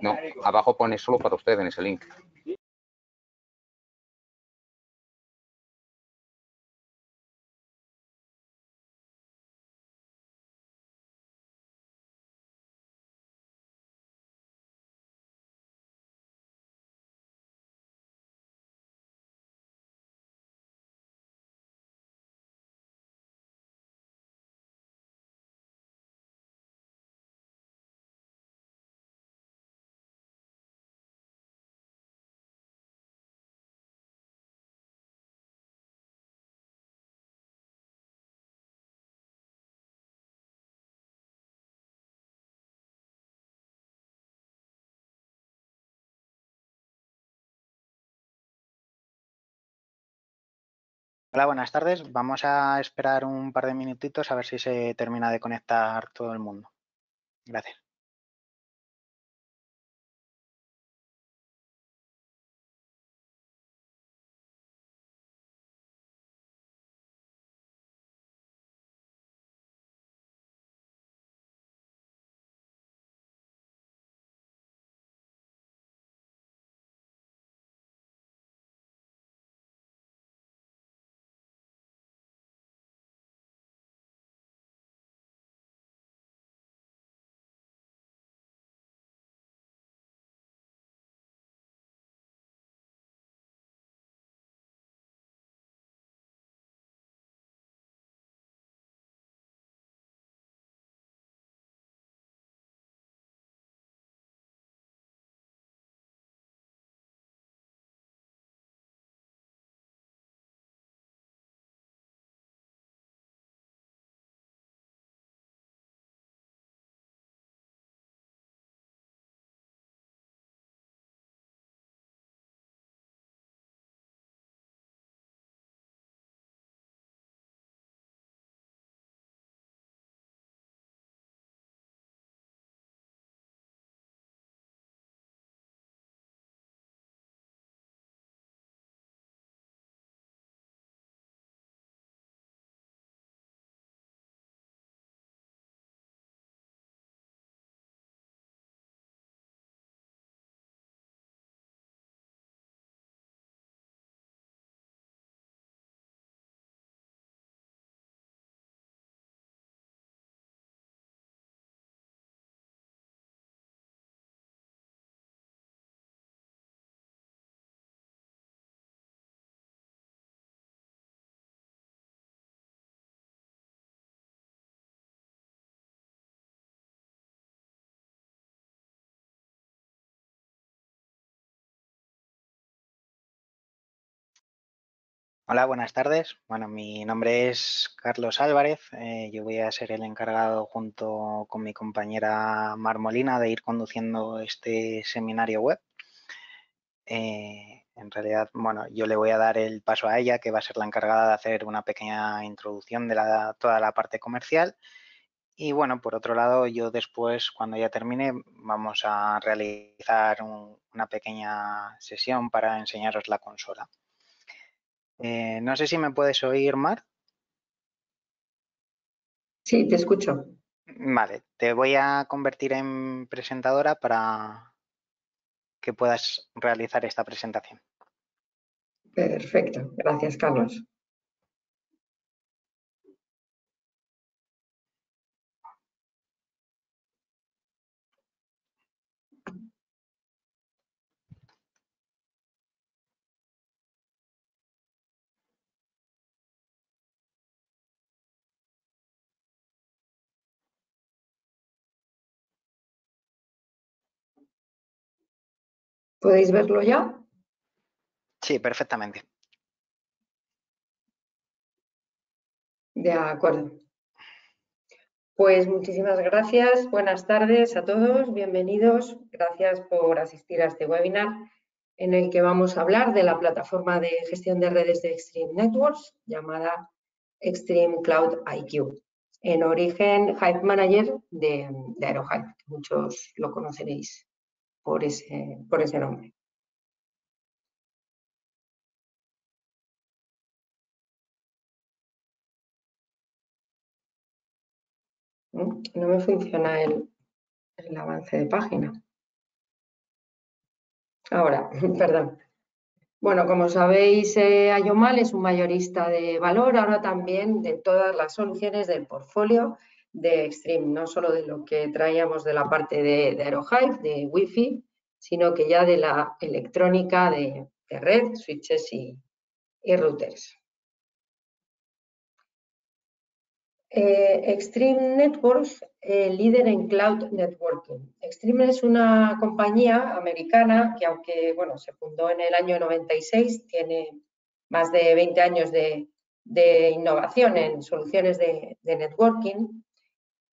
No, abajo pone solo para usted en ese link. Hola, buenas tardes. Vamos a esperar un par de minutitos a ver si se termina de conectar todo el mundo. Gracias. Hola, buenas tardes. Bueno, mi nombre es Carlos Álvarez. Eh, yo voy a ser el encargado junto con mi compañera Marmolina de ir conduciendo este seminario web. Eh, en realidad, bueno, yo le voy a dar el paso a ella, que va a ser la encargada de hacer una pequeña introducción de toda la parte comercial. Y bueno, por otro lado, yo después, cuando ya termine, vamos a realizar una pequeña sesión para enseñaros la consola. Eh, no sé si me puedes oír, Mar. Sí, te escucho. Vale, te voy a convertir en presentadora para que puedas realizar esta presentación. Perfecto, gracias Carlos. ¿Podéis verlo ya? Sí, perfectamente. De acuerdo. Pues muchísimas gracias. Buenas tardes a todos. Bienvenidos. Gracias por asistir a este webinar en el que vamos a hablar de la plataforma de gestión de redes de Extreme Networks llamada Extreme Cloud IQ. En origen, Hive Manager de, de AeroHive, muchos lo conoceréis por ese, por ese nombre. Mm, no me funciona el, el avance de página. Ahora, perdón. Bueno, como sabéis, eh, Ayomal es un mayorista de valor, ahora también de todas las soluciones del portfolio de Extreme, no solo de lo que traíamos de la parte de, de Aerohive, de Wi-Fi, sino que ya de la electrónica de, red, switches y routers. Eh, Extreme Networks, eh, líder en cloud networking. Extreme es una compañía americana que aunque bueno, se fundó en el año 96, tiene más de 20 años de, innovación en soluciones de, networking,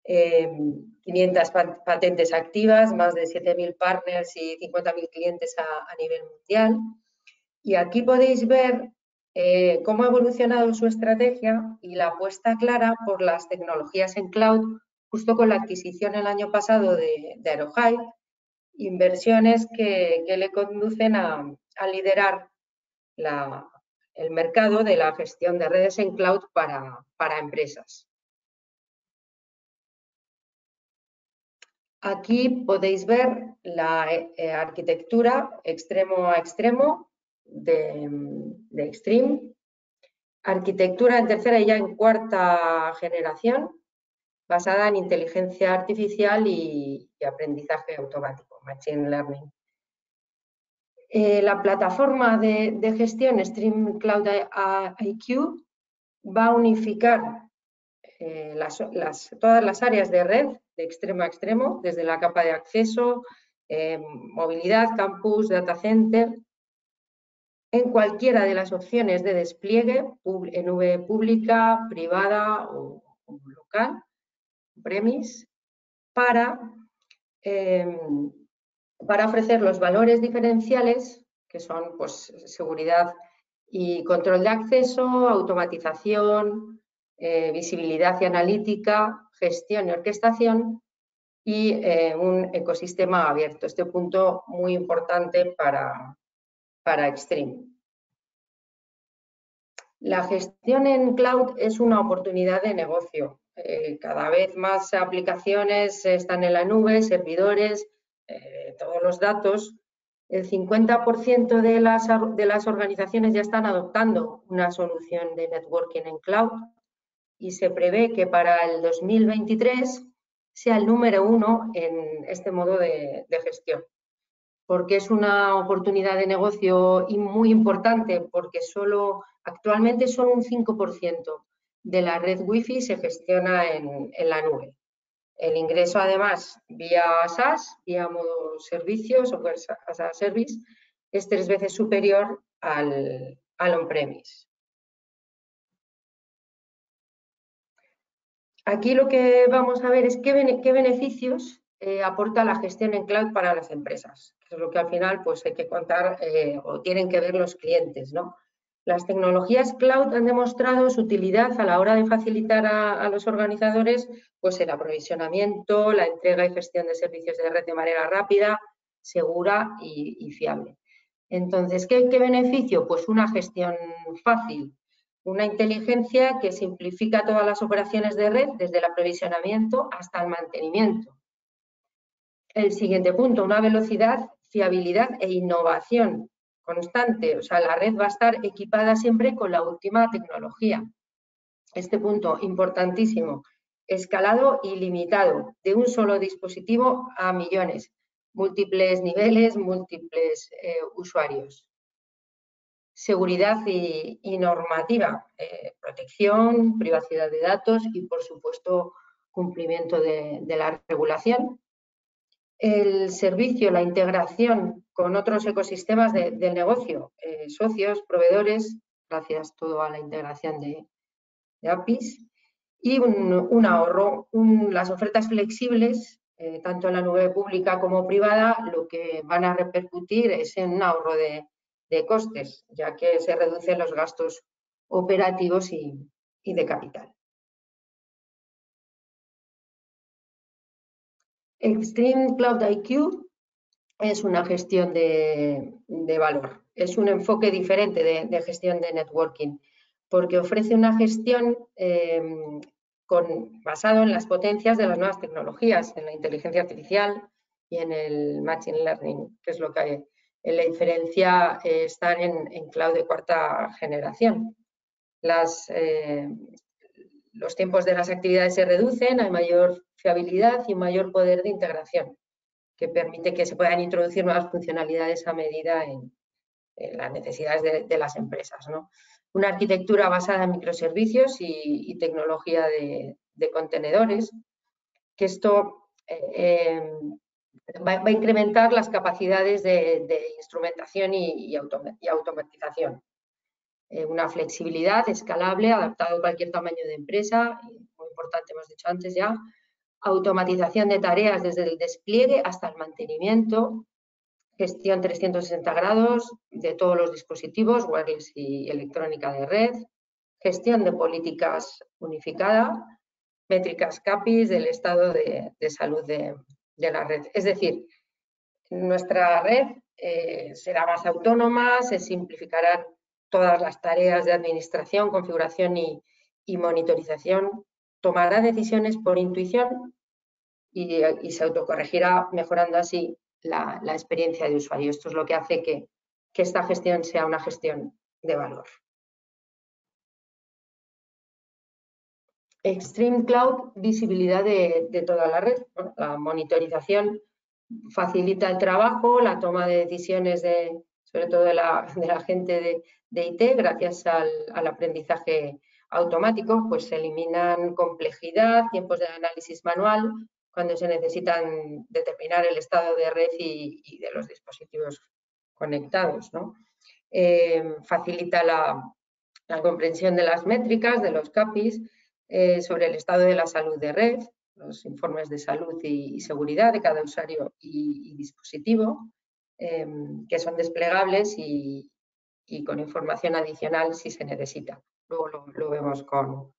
500 eh, patentes activas, más de 7.000 partners y 50.000 clientes a nivel mundial. Y aquí podéis ver eh, cómo ha evolucionado su estrategia y la apuesta clara por las tecnologías en cloud, justo con la adquisición el año pasado de, de inversiones que, le conducen a, liderar el mercado de la gestión de redes en cloud para, empresas. Aquí podéis ver la eh, arquitectura extremo a extremo de, Extreme, arquitectura en tercera y ya en cuarta generación, basada en inteligencia artificial y, aprendizaje automático, Machine Learning. Eh, la plataforma de, gestión Stream Cloud IQ va a unificar eh, todas las áreas de red de extremo a extremo, desde la capa de acceso, eh, movilidad, campus, data center, en cualquiera de las opciones de despliegue, en nube pública, privada o, local, premise, para, em, para ofrecer los valores diferenciales, que son pues, seguridad y control de acceso, automatización, eh, visibilidad y analítica, gestión y orquestación y eh, un ecosistema abierto. Este punto muy importante para, para Extreme. La gestión en cloud es una oportunidad de negocio. Eh, cada vez más aplicaciones están en la nube, servidores, eh, todos los datos. El 50% de las, de las organizaciones ya están adoptando una solución de networking en cloud y se prevé que para el 2023 sea el número uno en este modo de gestión porque es una oportunidad de negocio muy importante, porque solo actualmente solo un 5% de la red Wi-Fi se gestiona en, la nube. El ingreso, además, vía SaaS, vía modo servicio, software as a service, es tres veces superior al, on-premise. Aquí lo que vamos a ver es qué, beneficios eh, aporta la gestión en cloud para las empresas, que es lo que al final pues, hay que contar eh, o tienen que ver los clientes. ¿no? Las tecnologías cloud han demostrado su utilidad a la hora de facilitar a, los organizadores pues, el aprovisionamiento, la entrega y gestión de servicios de red de manera rápida, segura y, fiable. Entonces, ¿qué, ¿qué beneficio? Pues una gestión fácil, una inteligencia que simplifica todas las operaciones de red, desde el aprovisionamiento hasta el mantenimiento. El siguiente punto, una velocidad, fiabilidad e innovación constante. O sea, la red va a estar equipada siempre con la última tecnología. Este punto importantísimo. Escalado ilimitado, de un solo dispositivo a millones, múltiples niveles, múltiples eh, usuarios. Seguridad y, normativa, eh, protección, privacidad de datos y, por supuesto, cumplimiento de la regulación. El servicio, la integración con otros ecosistemas del negocio, eh, socios, proveedores, gracias todo a la integración de, APIs, y un, ahorro, las ofertas flexibles, eh, tanto en la nube pública como privada, lo que van a repercutir es en un ahorro de, costes, ya que se reducen los gastos operativos y de capital. Extreme Cloud IQ es una gestión de, valor, es un enfoque diferente de, gestión de networking, porque ofrece una gestión em, con, basado en las potencias de las nuevas tecnologías, en la inteligencia artificial y en el machine learning, que es lo que la diferencia eh, están en, cloud de cuarta generación. Las, eh, los tiempos de las actividades se reducen, hay mayor fiabilidad y mayor poder de integración, que permite que se puedan introducir nuevas funcionalidades a medida en, las necesidades de, las empresas. Una arquitectura basada en microservicios y, tecnología de, contenedores, que esto eh, va, a incrementar las capacidades de, instrumentación y, automatización. Eh, una flexibilidad escalable, adaptado a cualquier tamaño de empresa, muy importante, hemos dicho antes ya, automatización de tareas desde el despliegue hasta el mantenimiento, gestión 360 grados de todos los dispositivos, wireless y electrónica de red, gestión de políticas unificada, métricas CAPIs del estado de, salud de, la red. Es decir, nuestra red eh, será más autónoma, se simplificarán todas las tareas de administración, configuración y, monitorización, tomará decisiones por intuición y, se autocorregirá mejorando así la, experiencia de usuario. Esto es lo que hace que, esta gestión sea una gestión de valor. Extreme Cloud, visibilidad de, toda la red. la monitorización facilita el trabajo, la toma de decisiones de, sobre todo de la, gente de, IT, gracias al, aprendizaje automático, pues se eliminan complejidad, tiempos de análisis manual, cuando se necesitan determinar el estado de red y, de los dispositivos conectados. Eh, facilita la, comprensión de las métricas, de los CAPIs, eh, sobre el estado de la salud de red, los informes de salud y, seguridad de cada usuario y, dispositivo, eh, que son desplegables y, con información adicional si se necesita. Luego lo, vemos con,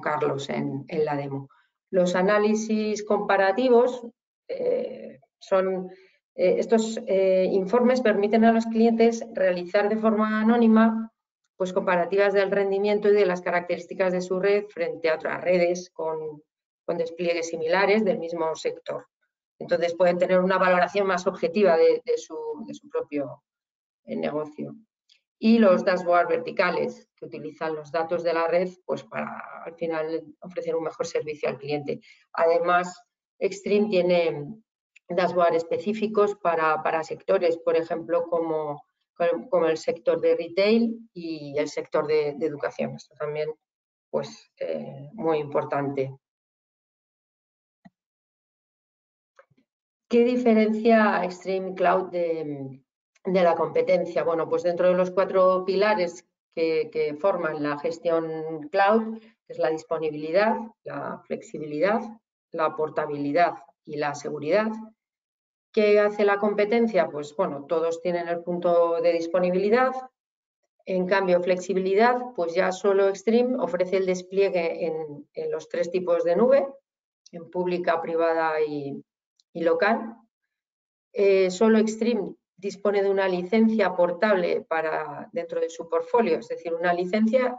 Carlos en, la demo. Los análisis comparativos eh, son, eh, estos informes permiten a los clientes realizar de forma anónima pues, comparativas del rendimiento y de las características de su red frente a otras redes con, despliegues similares del mismo sector. Entonces pueden tener una valoración más objetiva de, su, de su propio negocio y los dashboards verticales que utilizan los datos de la red pues para al final ofrecer un mejor servicio al cliente. Además, Extreme tiene dashboards específicos para, sectores, por ejemplo, como, como, el sector de retail y el sector de, educación. Esto también pues eh, muy importante. ¿Qué diferencia Extreme Cloud de, de la competencia. Bueno, pues dentro de los cuatro pilares que, forman la gestión cloud, que es la disponibilidad, la flexibilidad, la portabilidad y la seguridad. ¿Qué hace la competencia? Pues bueno, todos tienen el punto de disponibilidad. En cambio, flexibilidad, pues ya solo Extreme ofrece el despliegue en, los tres tipos de nube, en pública, privada y, local. Eh, solo Extreme dispone de una licencia portable para dentro de su portfolio, es decir, una licencia,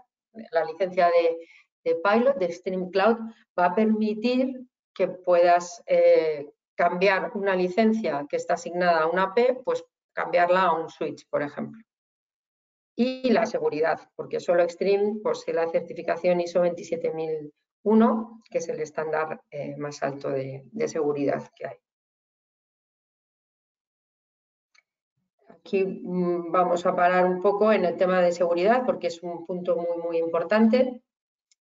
la licencia de, Pilot, de Stream Cloud, va a permitir que puedas eh, cambiar una licencia que está asignada a una AP, pues cambiarla a un switch, por ejemplo. Y la seguridad, porque solo Extreme posee la certificación ISO 27001, que es el estándar eh, más alto de seguridad que hay. Aquí mm, vamos a parar un poco en el tema de seguridad porque es un punto muy, muy importante.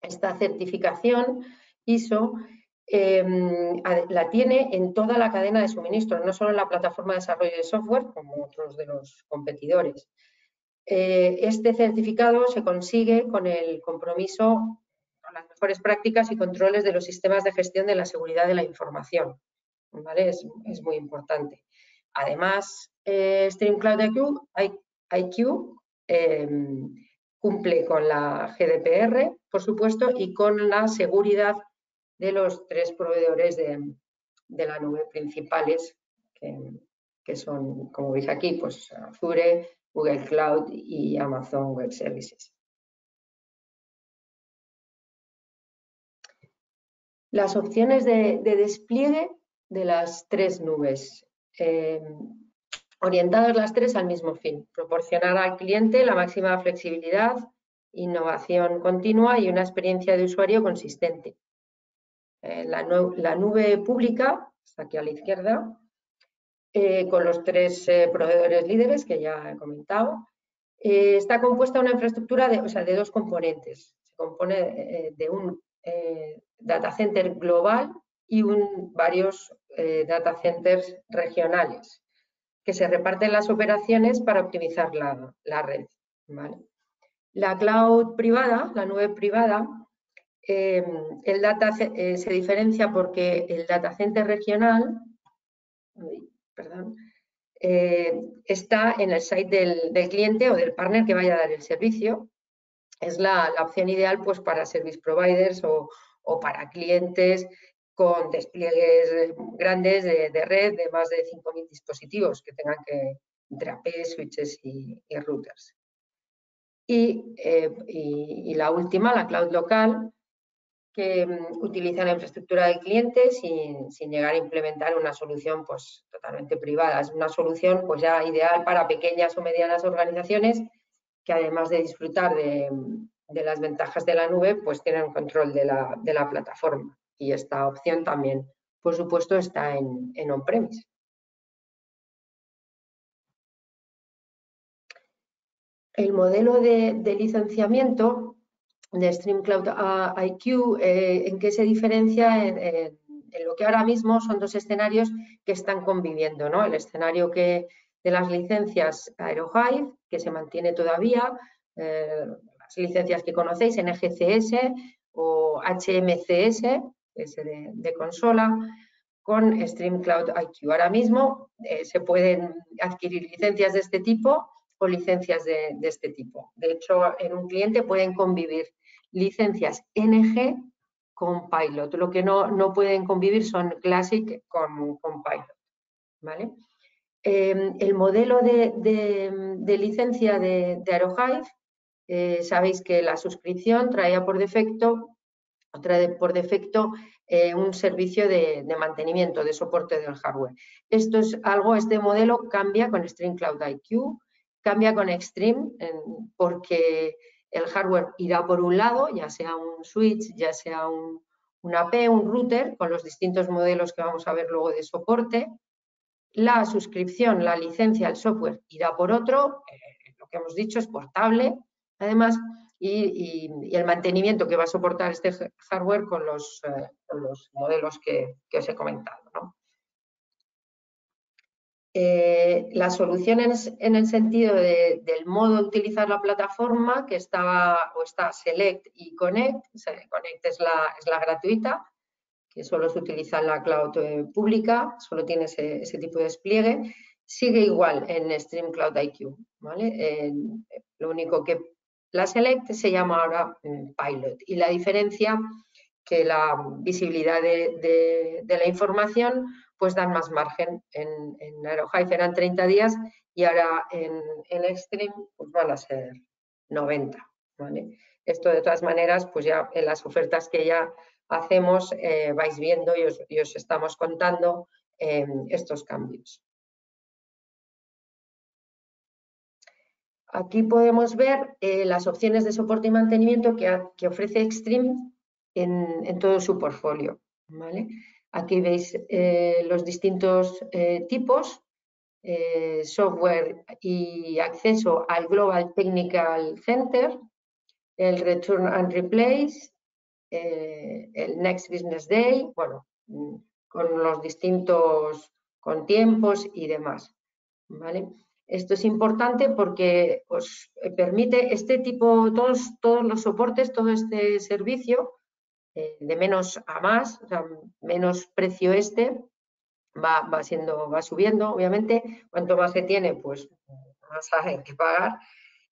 Esta certificación ISO em, la tiene en toda la cadena de suministro, no solo en la plataforma de desarrollo de software como otros de los competidores. Eh, este certificado se consigue con el compromiso con las mejores prácticas y controles de los sistemas de gestión de la seguridad de la información. Es, es muy importante. Además, eh, Stream Cloud IQ, em, cumple con la GDPR, por supuesto, y con la seguridad de los tres proveedores de, la nube principales, que, son, como veis aquí, pues Azure, Google Cloud y Amazon Web Services. las opciones de, despliegue de las tres nubes, eh, orientadas las tres al mismo fin, proporcionar al cliente la máxima flexibilidad, innovación continua y una experiencia de usuario consistente. Eh, la, nube pública, está aquí a la izquierda, eh, con los tres proveedores líderes que ya he comentado, está compuesta una infraestructura de, dos componentes. Se compone de un eh, data center global y varios eh, data centers regionales que se reparten las operaciones para optimizar la, red. La cloud privada, la nube privada, eh, el data, se diferencia porque el data center regional está en el site del, cliente o del partner que vaya a dar el servicio es la, opción ideal pues, para service providers o, para clientes con despliegues grandes de, red de más de 5.000 dispositivos que tengan que entre switches y, routers. Eh, y, la última, la cloud local, mm, utiliza la infraestructura del cliente sin, sin, llegar a implementar una solución pues, totalmente privada. Es una solución pues, ya ideal para pequeñas o medianas organizaciones que además de disfrutar de, las ventajas de la nube, pues tienen control de la, plataforma. Y esta opción también, por supuesto, está en, on-premise. El modelo de, licenciamiento de Stream Cloud IQ, eh, ¿en qué se diferencia? En, lo que ahora mismo son dos escenarios que están conviviendo, ¿no? El escenario que, de las licencias AeroHive, que se mantiene todavía, eh, las licencias que conocéis, NGCS o HMCS, de, de consola, con Stream Cloud IQ. Ahora mismo eh, se pueden adquirir licencias de este tipo o licencias de, este tipo. De hecho, en un cliente pueden convivir licencias NG con Pilot. Lo que no, no pueden convivir son Classic con, con Pilot. ¿vale? Em, el modelo de, licencia de, de AeroHive, eh, sabéis que la suscripción traía por defecto, trae por defecto eh, un servicio de, mantenimiento, de soporte del hardware. Esto es algo, este modelo cambia con Stream Cloud IQ, cambia con Extreme porque el hardware irá por un lado, ya sea un switch, ya sea un, un AP, un router, con los distintos modelos que vamos a ver luego de soporte, la suscripción, la licencia, el software irá por otro, eh, lo que hemos dicho es portable, además, y, el mantenimiento que va a soportar este hardware con los, eh, los modelos que, os he comentado. Eh, las soluciones en el sentido del modo de utilizar la plataforma que estaba o está Select y Connect. Connect es la, es la gratuita que solo se utiliza en la cloud eh, pública, solo tiene ese, tipo de despliegue, sigue igual en Stream Cloud IQ. ¿vale? lo único que la Select se llama ahora mm, Pilot y la diferencia que la visibilidad de, la información pues dan más margen. En, en Aerohive eran 30 días y ahora en, en Extreme pues van a ser 90. ¿vale? Esto de todas maneras, pues ya en las ofertas que ya hacemos, eh, vais viendo y os, estamos contando eh, estos cambios. Aquí podemos ver eh, las opciones de soporte y mantenimiento que, ofrece Extreme en, todo su portfolio. Aquí veis los distintos tipos, software y acceso al Global Technical Center, el Return and Replace, eh, el Next Business Day, bueno, mm, con los distintos, con tiempos y demás. ¿vale? Esto es importante porque os permite este tipo, todos, todos los soportes, todo este servicio, eh, de menos a más, menos precio este, va, va, siendo, va subiendo, obviamente. Cuanto más se tiene, pues más hay que pagar.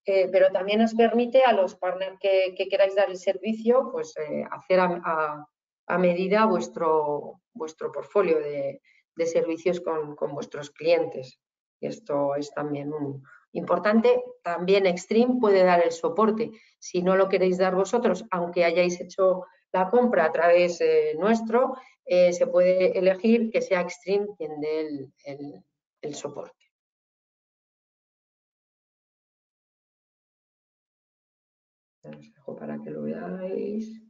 Eh, pero también os permite a los partners que, queráis dar el servicio, pues eh, hacer a, medida vuestro, vuestro portfolio de, servicios con, vuestros clientes. esto es también importante. También Extreme puede dar el soporte. Si no lo queréis dar vosotros, aunque hayáis hecho la compra a través nuestro, se puede elegir que sea Extreme quien dé el soporte. Os dejo para que lo veáis.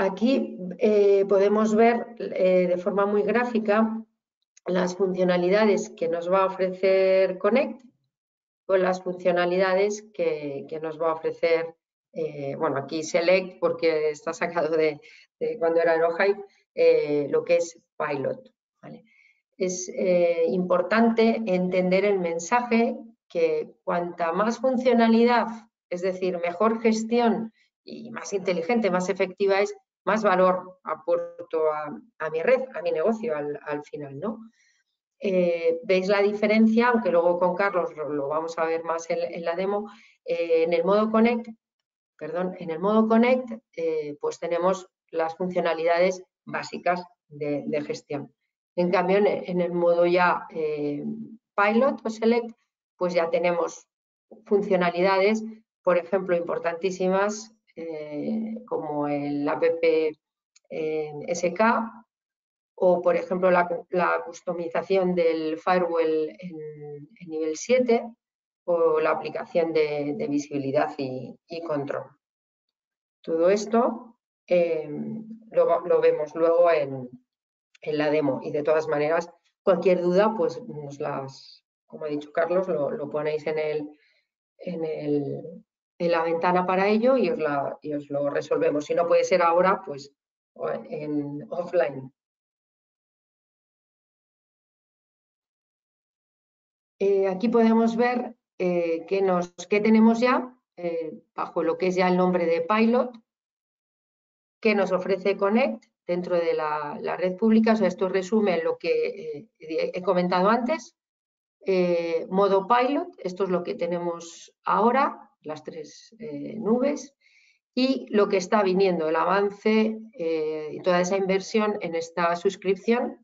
Aquí eh, podemos ver eh, de forma muy gráfica las funcionalidades que nos va a ofrecer Connect con las funcionalidades que, nos va a ofrecer, eh, bueno, aquí Select porque está sacado de, cuando era Aerohype, lo que es Pilot. es eh, importante entender el mensaje que cuanta más funcionalidad, es decir, mejor gestión y más inteligente, más efectiva es, más valor aporto a, mi red, a mi negocio al, final, ¿no? Eh, Veis la diferencia, aunque luego con Carlos lo, vamos a ver más en, la demo, eh, en el modo Connect, perdón, en el modo Connect, pues tenemos las funcionalidades básicas de gestión. En cambio, en el modo ya eh, Pilot o Select, pues ya tenemos funcionalidades, por ejemplo, importantísimas eh, como el app eh, SK o, por ejemplo, la, customización del firewall en, nivel 7 o la aplicación de, visibilidad y, control. Todo esto lo, vemos luego en, en la demo. Y de todas maneras, cualquier duda, pues nos las, como ha dicho Carlos, lo, ponéis en, el, en, el, en la ventana para ello y os, la, y os lo resolvemos. Si no puede ser ahora, pues en offline. Eh, aquí podemos ver eh, qué, tenemos ya eh, bajo lo que es ya el nombre de Pilot, que nos ofrece Connect dentro de la, red pública. Esto resume lo que eh, he comentado antes. Modo pilot, esto es lo que tenemos ahora, las tres nubes, y lo que está viniendo, el avance y toda esa inversión en esta suscripción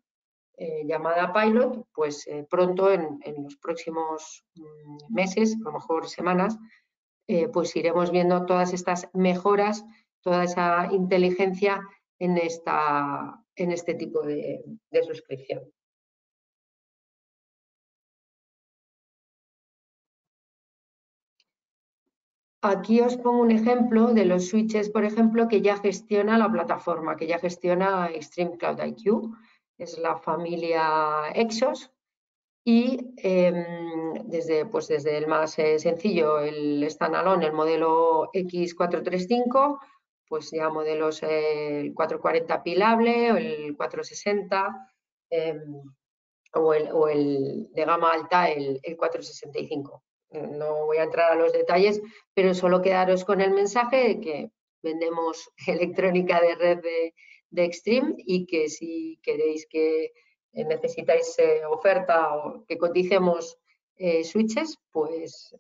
llamada pilot, pues pronto en, los próximos mm, meses, a lo mejor semanas, pues iremos viendo todas estas mejoras, toda esa inteligencia en, esta, en este tipo de, suscripción. Aquí os pongo un ejemplo de los switches, por ejemplo, que ya gestiona la plataforma, que ya gestiona Extreme Cloud IQ. Es la familia Exos y em, desde, pues desde el más eh, sencillo, el standalone, el modelo X435, pues ya modelos eh, el 440 pilable o el 460 em, o, el, de gama alta el, 465. No voy a entrar a los detalles, pero solo quedaros con el mensaje de que vendemos electrónica de red de, Extreme y que si queréis que necesitáis eh, oferta o que coticemos eh, switches, pues,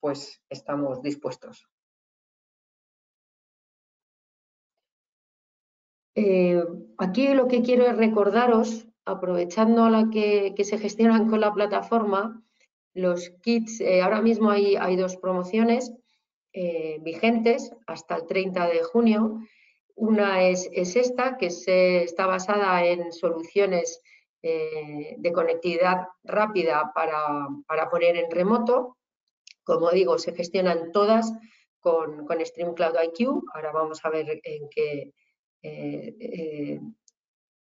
pues estamos dispuestos. Eh, aquí lo que quiero es recordaros, aprovechando la que, se gestionan con la plataforma, los kits, eh, ahora mismo hay, hay, dos promociones eh, vigentes hasta el 30 de junio. Una es, esta, que se, está basada en soluciones de conectividad rápida para, para, poner en remoto. Como digo, se gestionan todas con, con Stream Cloud IQ. Ahora vamos a ver en qué, eh, eh,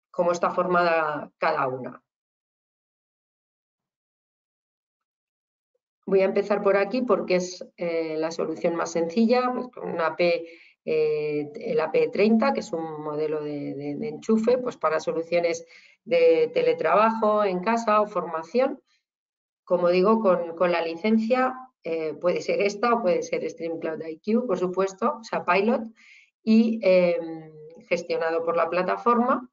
cómo está formada cada una. Voy a empezar por aquí porque es eh, la solución más sencilla, pues una P, el AP30, que es un modelo de, enchufe pues para soluciones de teletrabajo en casa o formación. Como digo, con, la licencia puede ser esta o puede ser Stream Cloud IQ, por supuesto, o sea, Pilot, y em, gestionado por la plataforma.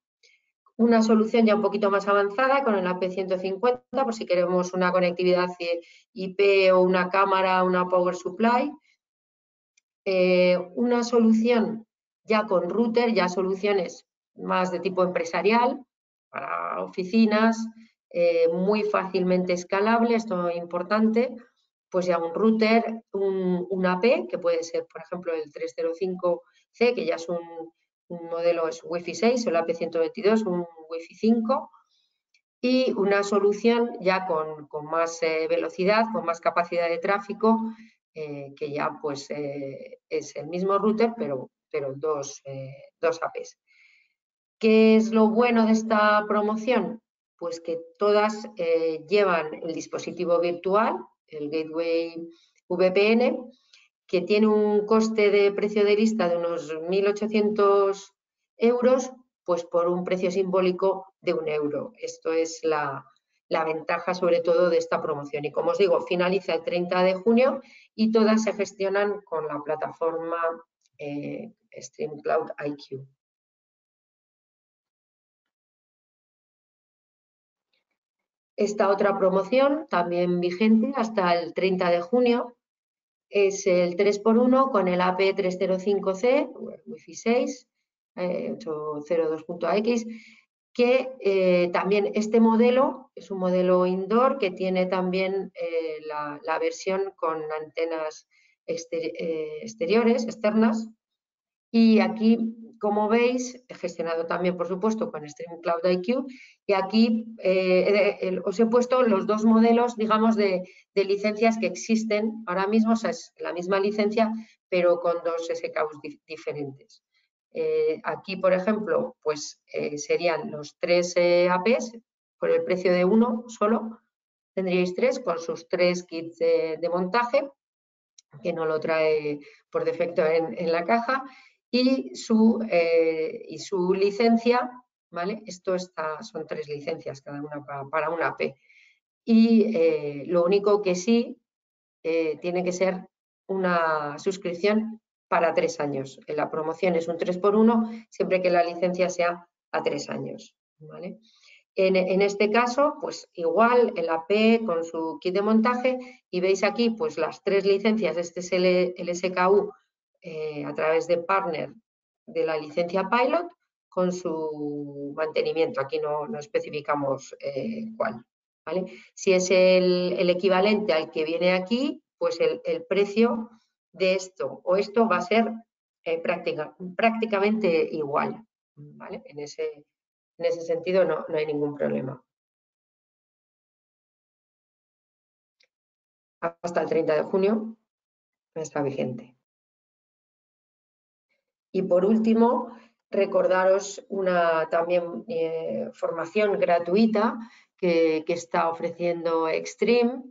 Una solución ya un poquito más avanzada con el AP150, por si queremos una conectividad IP o una cámara, una power supply. Eh, una solución ya con router, ya soluciones más de tipo empresarial, para oficinas, eh, muy fácilmente escalable, esto es importante, pues ya un router, un, AP, que puede ser, por ejemplo, el 305C, que ya es un, modelo es Wi-Fi 6 o el AP122, un Wi-Fi 5, y una solución ya con, más eh, velocidad, con más capacidad de tráfico, eh, que ya pues es el mismo router, pero, pero dos, dos APs. ¿Qué es lo bueno de esta promoción? Pues que todas eh, llevan el dispositivo virtual, el Gateway VPN, que tiene un coste de precio de lista de unos 1.800 euros, pues por un precio simbólico de un euro. Esto es la, ventaja sobre todo de esta promoción. Y como os digo, finaliza el 30 de junio y todas se gestionan con la plataforma eh, Stream Cloud IQ. Esta otra promoción, también vigente hasta el 30 de junio, es el 3x1 con el AP305C, Wi-Fi 6, 802.x, que eh, también este modelo es un modelo indoor que tiene también eh, la, versión con antenas eh, exteriores, externas, y aquí como veis, he gestionado también, por supuesto, con Stream Cloud IQ y aquí os he puesto los dos modelos, digamos, de, licencias que existen ahora mismo, o sea, es la misma licencia, pero con dos SKUs diferentes. Eh, aquí, por ejemplo, pues eh, serían los tres APs por el precio de uno solo, tendríais tres con sus tres kits de, montaje, que no lo trae por defecto en la caja, y su, eh, y su licencia, ¿vale? Esto está, son tres licencias, cada una para, una P. Y eh, lo único que sí eh, tiene que ser una suscripción para tres años. En la promoción es un 3 por 1 siempre que la licencia sea a tres años. ¿vale? En, este caso, pues igual el AP con su kit de montaje y veis aquí pues las tres licencias, este es el, el SKU eh, a través de partner de la licencia pilot con su mantenimiento. Aquí no, especificamos eh, cuál. Si es el, equivalente al que viene aquí, pues el, precio de esto o esto va a ser eh, prácticamente igual. En, ese, en ese sentido no, no hay ningún problema. Hasta el 30 de junio está vigente. Y por último, recordaros una también eh, formación gratuita que, está ofreciendo Extreme,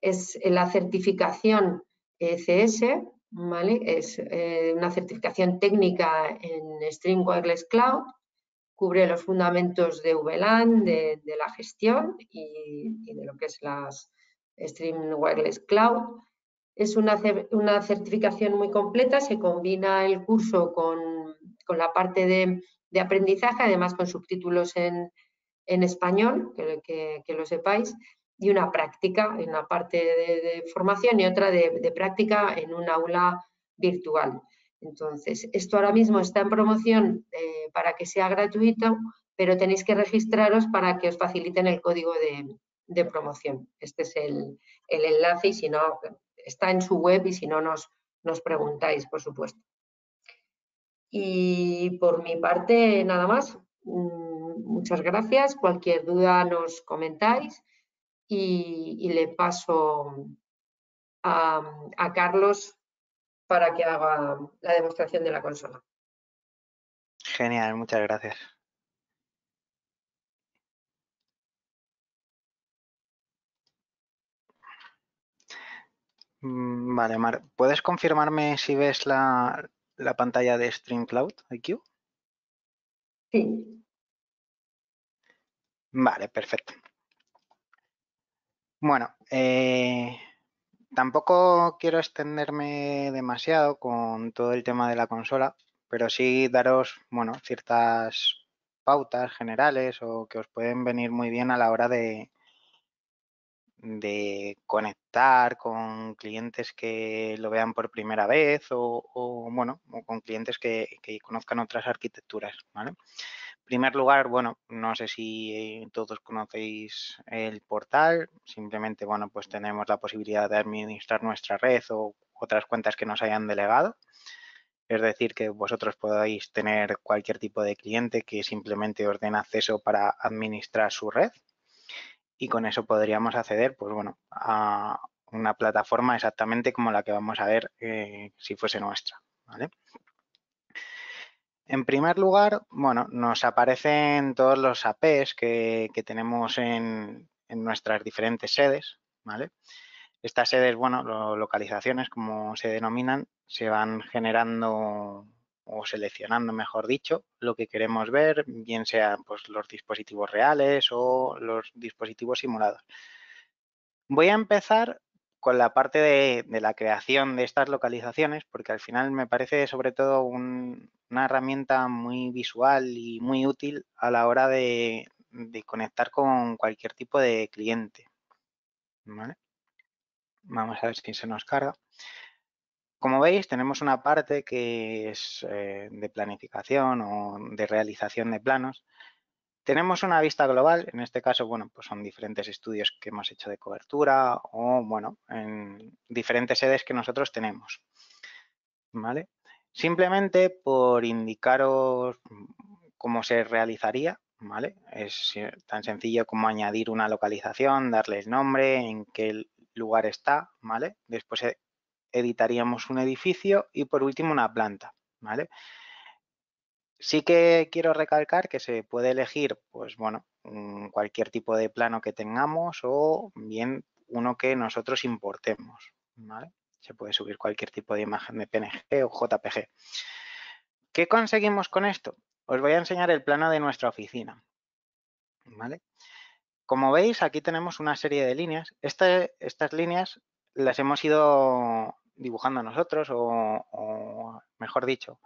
es la certificación ECS, ¿vale? es eh, una certificación técnica en Stream Wireless Cloud, cubre los fundamentos de VLAN, de, la gestión y, de lo que es las Stream Wireless Cloud. Es una, certificación muy completa, se combina el curso con, la parte de, aprendizaje, además con subtítulos en, español, que, lo sepáis, y una práctica, una parte de, formación y otra de, práctica en un aula virtual. Entonces, esto ahora mismo está en promoción eh, para que sea gratuito, pero tenéis que registraros para que os faciliten el código de, promoción. Este es el, el, enlace y si no, está en su web y si no nos, nos preguntáis, por supuesto. Y por mi parte, nada más. Mm, muchas gracias. Cualquier duda nos comentáis y, le paso a, a Carlos para que haga la demostración de la consola. Genial, muchas gracias. Mm, vale, Mar, ¿puedes confirmarme si ves la, pantalla de Stream Cloud IQ? Sí. Vale, perfecto. Bueno, eh, tampoco quiero extenderme demasiado con todo el tema de la consola, pero sí daros, bueno, ciertas pautas generales o que os pueden venir muy bien a la hora de, conectar con clientes que lo vean por primera vez o, bueno, con clientes que, conozcan otras arquitecturas, primer lugar, bueno, no sé si todos conocéis el portal, simplemente, bueno, pues tenemos la posibilidad de administrar nuestra red o otras cuentas que nos hayan delegado. Es decir, que vosotros podáis tener cualquier tipo de cliente que simplemente os den acceso para administrar su red y con eso podríamos acceder, pues bueno, a una plataforma exactamente como la que vamos a ver eh, si fuese nuestra, ¿vale? En primer lugar, bueno, nos aparecen todos los APs que, tenemos en, nuestras diferentes sedes, ¿vale? Estas sedes, bueno, localizaciones, como se denominan, se van generando o seleccionando, mejor dicho, lo que queremos ver, bien sean pues, los dispositivos reales o los dispositivos simulados. Voy a empezar con la parte de, la creación de estas localizaciones, porque al final me parece sobre todo una herramienta muy visual y muy útil a la hora de, conectar con cualquier tipo de cliente. Vamos a ver si se nos carga. Como veis, tenemos una parte que es eh, de planificación o de realización de planos. Tenemos una vista global, en este caso, bueno, pues son diferentes estudios que hemos hecho de cobertura o, bueno, en diferentes sedes que nosotros tenemos. ¿Vale? Simplemente por indicaros cómo se realizaría, ¿vale? Es tan sencillo como añadir una localización, darle el nombre, en qué lugar está, ¿vale? Después eh, editaríamos un edificio y por último una planta, ¿vale? Sí que quiero recalcar que se puede elegir, pues bueno, cualquier tipo de plano que tengamos o bien uno que nosotros importemos, ¿vale? Se puede subir cualquier tipo de imagen de PNG o JPG. ¿Qué conseguimos con esto? Os voy a enseñar el plano de nuestra oficina, ¿vale? Como veis, aquí tenemos una serie de líneas. estas líneas las hemos ido dibujando nosotros o, mejor dicho,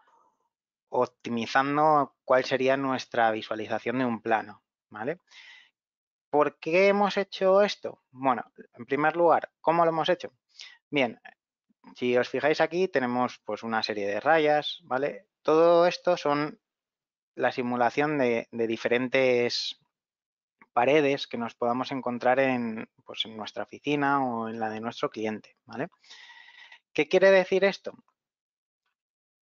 optimizando cuál sería nuestra visualización de un plano, ¿vale? ¿Por qué hemos hecho esto? Bueno, en primer lugar, ¿cómo lo hemos hecho? Bien, si os fijáis aquí tenemos pues una serie de rayas, ¿vale? Todo esto son la simulación de, diferentes paredes que nos podamos encontrar en, pues, en nuestra oficina o en la de nuestro cliente, ¿vale? ¿Qué quiere decir esto?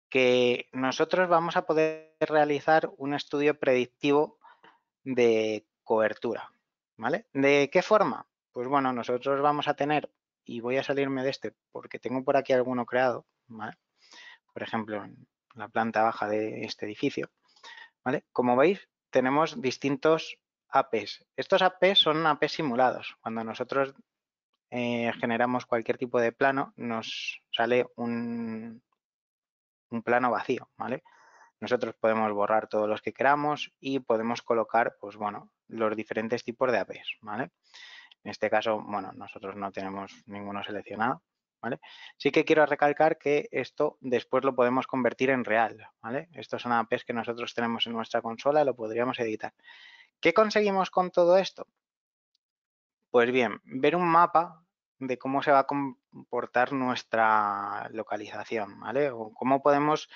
Que nosotros vamos a poder realizar un estudio predictivo de cobertura. ¿vale? ¿De qué forma? Pues bueno, nosotros vamos a tener, y voy a salirme de este porque tengo por aquí alguno creado, por ejemplo, en la planta baja de este edificio. ¿vale? Como veis, tenemos distintos APs. Estos APs son APs simulados. Cuando nosotros eh, generamos cualquier tipo de plano, nos sale un, un plano vacío, ¿vale? Nosotros podemos borrar todos los que queramos y podemos colocar, pues bueno, los diferentes tipos de APs, ¿vale? En este caso, bueno, nosotros no tenemos ninguno seleccionado, ¿vale? Sí que quiero recalcar que esto después lo podemos convertir en real, ¿vale? Estos son APs que nosotros tenemos en nuestra consola, lo podríamos editar. ¿Qué conseguimos con todo esto? Pues bien, ver un mapa de cómo se va a comportar nuestra localización, ¿vale? O cómo podemos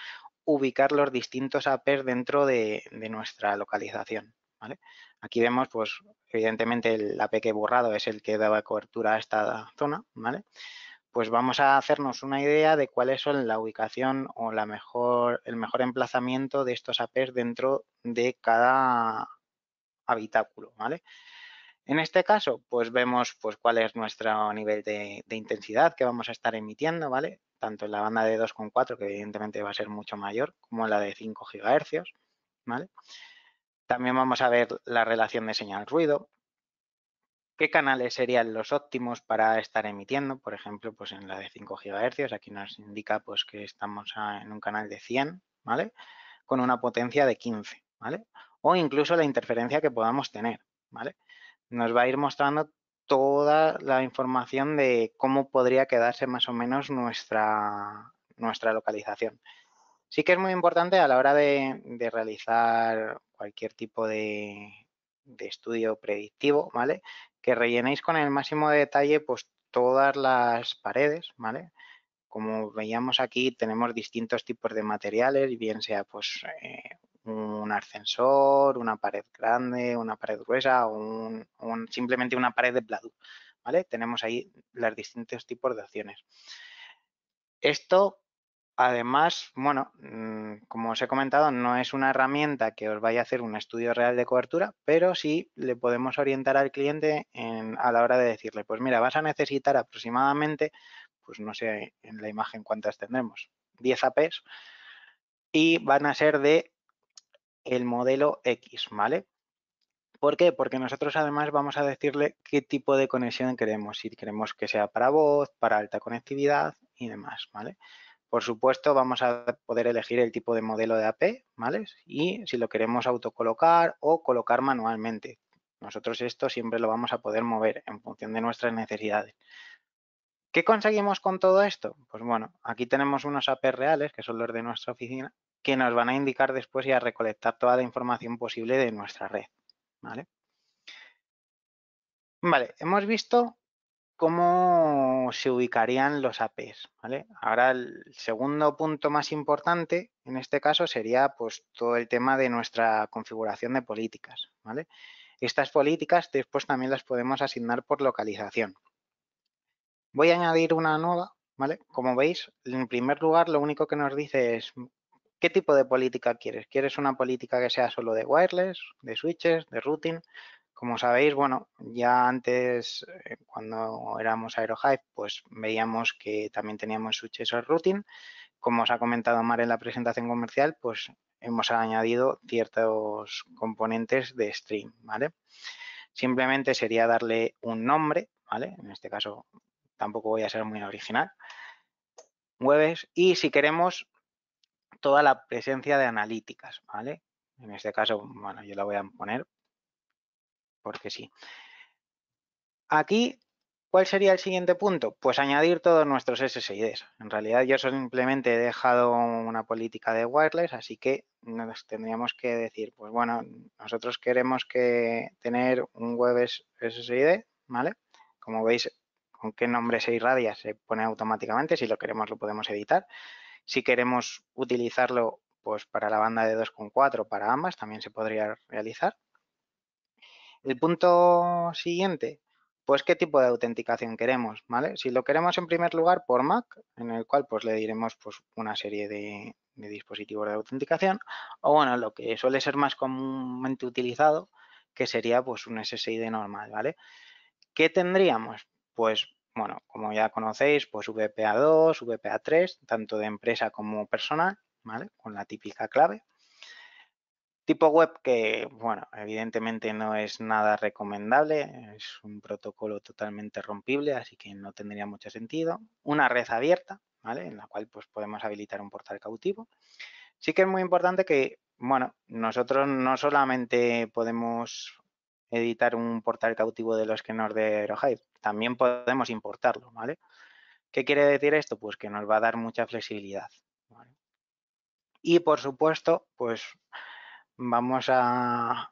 ubicar los distintos APs dentro de, nuestra localización, ¿vale? Aquí vemos, pues, evidentemente el AP que he borrado es el que daba cobertura a esta zona, ¿vale? Pues vamos a hacernos una idea de cuáles son la ubicación o la mejor, el mejor emplazamiento de estos APs dentro de cada habitáculo, ¿vale? En este caso, pues vemos pues cuál es nuestro nivel de, intensidad que vamos a estar emitiendo, ¿vale? Tanto en la banda de 2,4, que evidentemente va a ser mucho mayor, como en la de 5 GHz, ¿vale? También vamos a ver la relación de señal-ruido, qué canales serían los óptimos para estar emitiendo, por ejemplo, pues en la de 5 GHz, aquí nos indica pues que estamos en un canal de 100, ¿vale? Con una potencia de 15, ¿vale? O incluso la interferencia que podamos tener, ¿vale? Nos va a ir mostrando toda la información de cómo podría quedarse más o menos nuestra, nuestra localización. Sí que es muy importante a la hora de, realizar cualquier tipo de, estudio predictivo, ¿vale? Que rellenéis con el máximo detalle pues todas las paredes, ¿vale? Como veíamos aquí, tenemos distintos tipos de materiales, bien sea pues eh, un ascensor, una pared grande, una pared gruesa o simplemente una pared de Pladur. ¿vale? Tenemos ahí los distintos tipos de opciones. Esto, además, bueno, mm, como os he comentado, no es una herramienta que os vaya a hacer un estudio real de cobertura, pero sí le podemos orientar al cliente a la hora de decirle, pues mira, vas a necesitar aproximadamente, pues no sé en la imagen cuántas tendremos, 10 APs y van a ser de el modelo X, ¿vale? ¿Por qué? Porque nosotros además vamos a decirle qué tipo de conexión queremos, si queremos que sea para voz, para alta conectividad y demás, ¿vale? Por supuesto, vamos a poder elegir el tipo de modelo de AP, ¿vale? Y si lo queremos autocolocar o colocar manualmente. Nosotros esto siempre lo vamos a poder mover en función de nuestras necesidades. ¿Qué conseguimos con todo esto? Pues bueno, aquí tenemos unos AP reales, que son los de nuestra oficina, que nos van a indicar después y a recolectar toda la información posible de nuestra red. ¿vale? Vale, hemos visto cómo se ubicarían los APs, ¿vale? Ahora el segundo punto más importante en este caso sería pues todo el tema de nuestra configuración de políticas, ¿vale? Estas políticas después también las podemos asignar por localización. Voy a añadir una nueva, ¿vale? Como veis, en primer lugar lo único que nos dice es ¿Qué tipo de política quieres? ¿Quieres una política que sea solo de wireless, de switches, de routing? Como sabéis, bueno, ya antes, eh, cuando éramos AeroHive, pues veíamos que también teníamos switches o routing. Como os ha comentado Mar en la presentación comercial, pues hemos añadido ciertos componentes de stream, ¿vale? Simplemente sería darle un nombre, ¿vale? En este caso tampoco voy a ser muy original. Webes y si queremos toda la presencia de analíticas, ¿vale? En este caso, bueno, yo la voy a poner porque sí. Aquí, ¿cuál sería el siguiente punto? Pues añadir todos nuestros SSIDs. En realidad yo simplemente he dejado una política de wireless, así que nos tendríamos que decir, pues bueno, nosotros queremos que tener un web SSID, ¿vale? Como veis, con qué nombre se irradia se pone automáticamente, si lo queremos lo podemos editar. Si queremos utilizarlo pues para la banda de 2.4, para ambas, también se podría realizar. El punto siguiente, pues qué tipo de autenticación queremos, ¿vale? Si lo queremos en primer lugar por Mac, en el cual pues le diremos pues una serie de, de dispositivos de autenticación, o bueno, lo que suele ser más comúnmente utilizado, que sería pues un SSID normal, ¿vale? ¿Qué tendríamos? Pues bueno, como ya conocéis, pues VPA2, VPA3, tanto de empresa como personal, ¿vale? Con la típica clave. Tipo web que, bueno, evidentemente no es nada recomendable, es un protocolo totalmente rompible, así que no tendría mucho sentido. Una red abierta, ¿vale? En la cual pues podemos habilitar un portal cautivo. Sí que es muy importante que, bueno, nosotros no solamente podemos editar un portal cautivo de los que nos de Aerohive. También podemos importarlo, ¿vale? ¿Qué quiere decir esto? Pues que nos va a dar mucha flexibilidad. Y por supuesto, pues vamos a,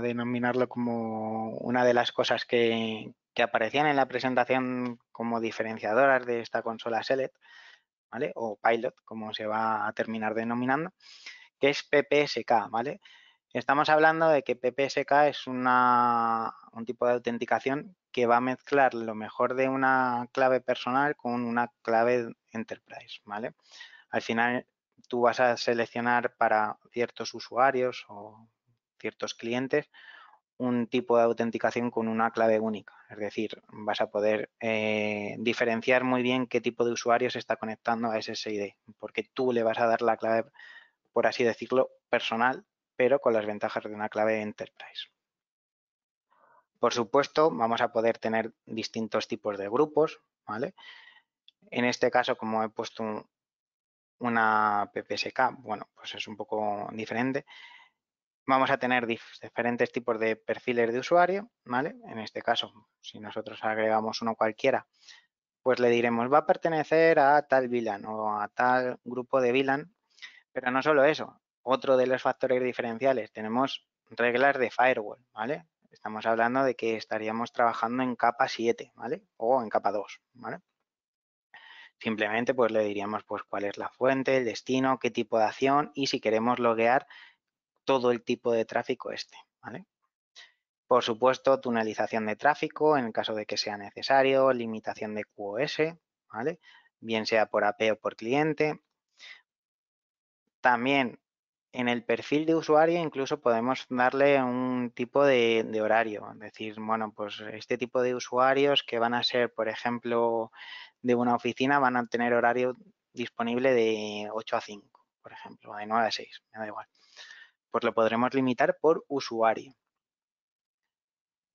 denominarlo como una de las cosas que, que, aparecían en la presentación como diferenciadoras de esta consola Select, ¿vale? O Pilot, como se va a terminar denominando, que es PPSK, ¿vale? Estamos hablando de que PPSK es una, un tipo de autenticación que va a mezclar lo mejor de una clave personal con una clave enterprise, ¿vale? Al final tú vas a seleccionar para ciertos usuarios o ciertos clientes un tipo de autenticación con una clave única. Es decir, vas a poder eh, diferenciar muy bien qué tipo de usuario se está conectando a SSID, porque tú le vas a dar la clave, por así decirlo, personal pero con las ventajas de una clave Enterprise. Por supuesto, vamos a poder tener distintos tipos de grupos, ¿vale? En este caso, como he puesto una PPSK, bueno, pues es un poco diferente. Vamos a tener diferentes tipos de perfiles de usuario, ¿vale? En este caso, si nosotros agregamos uno cualquiera, pues le diremos va a pertenecer a tal VLAN o a tal grupo de VLAN, pero no solo eso, otro de los factores diferenciales, tenemos reglas de firewall, ¿vale? Estamos hablando de que estaríamos trabajando en capa 7, ¿vale? O en capa 2, ¿vale? Simplemente pues le diríamos pues cuál es la fuente, el destino, qué tipo de acción y si queremos loguear todo el tipo de tráfico este, ¿vale? Por supuesto, tunelización de tráfico en el caso de que sea necesario, limitación de QoS, ¿vale? Bien sea por AP o por cliente. También en el perfil de usuario incluso podemos darle un tipo de, horario, decir, bueno, pues este tipo de usuarios que van a ser, por ejemplo, de una oficina van a tener horario disponible de 8 a 5, por ejemplo, de 9 a 6, me da igual. Pues lo podremos limitar por usuario,